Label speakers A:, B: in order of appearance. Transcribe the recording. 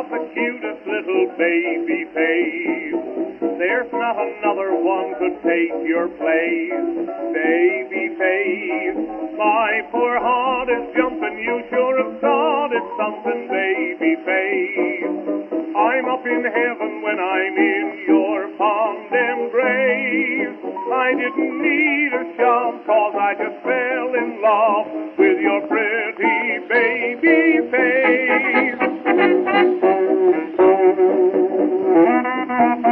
A: about the cutest little baby face. There's not another one could take your place, baby face. My poor heart is jumping, you sure have thought it something, baby face. I'm up in heaven when I'm in your fond embrace. I didn't need a shove, cause I just fell in love with your pretty baby face. Thank you.